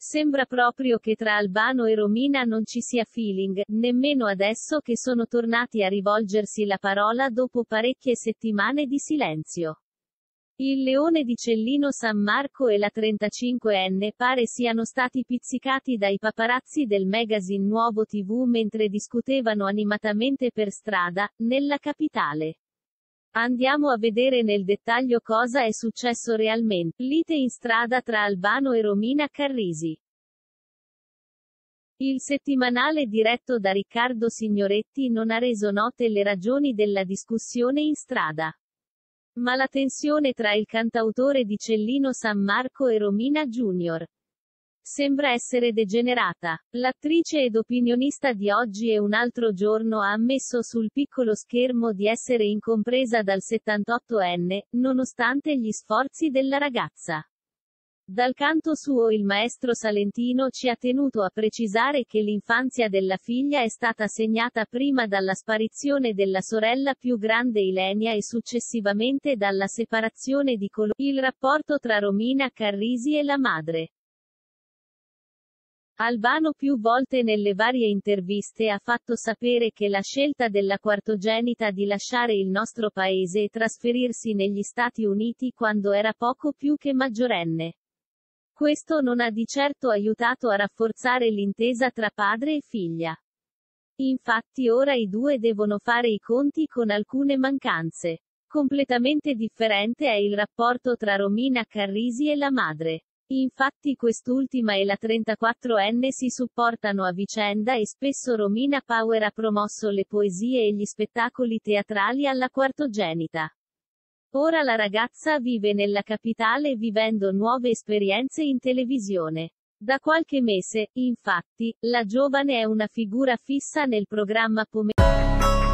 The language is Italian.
Sembra proprio che tra Albano e Romina non ci sia feeling, nemmeno adesso che sono tornati a rivolgersi la parola dopo parecchie settimane di silenzio. Il leone di Cellino San Marco e la 35enne pare siano stati pizzicati dai paparazzi del magazine Nuovo TV mentre discutevano animatamente per strada, nella capitale. Andiamo a vedere nel dettaglio cosa è successo realmente. Lite in strada tra Albano e Romina Carrisi. Il settimanale diretto da Riccardo Signoretti non ha reso note le ragioni della discussione in strada. Ma la tensione tra il cantautore di Cellino San Marco e Romina Junior sembra essere degenerata. L'attrice ed opinionista di Oggi e un altro giorno ha ammesso sul piccolo schermo di essere incompresa dal 78enne, nonostante gli sforzi della ragazza. Dal canto suo il maestro salentino ci ha tenuto a precisare che l'infanzia della figlia è stata segnata prima dalla sparizione della sorella più grande Ilenia e successivamente dalla separazione di coloro. Il rapporto tra Romina Carrisi e la madre. Albano più volte nelle varie interviste ha fatto sapere che la scelta della quartogenita di lasciare il nostro paese e trasferirsi negli Stati Uniti quando era poco più che maggiorenne. Questo non ha di certo aiutato a rafforzare l'intesa tra padre e figlia. Infatti ora i due devono fare i conti con alcune mancanze. Completamente differente è il rapporto tra Romina Carrisi e la madre. Infatti quest'ultima e la 34enne si supportano a vicenda e spesso Romina Power ha promosso le poesie e gli spettacoli teatrali alla quartogenita. Ora la ragazza vive nella capitale vivendo nuove esperienze in televisione. Da qualche mese, infatti, la giovane è una figura fissa nel programma Pomeriggio.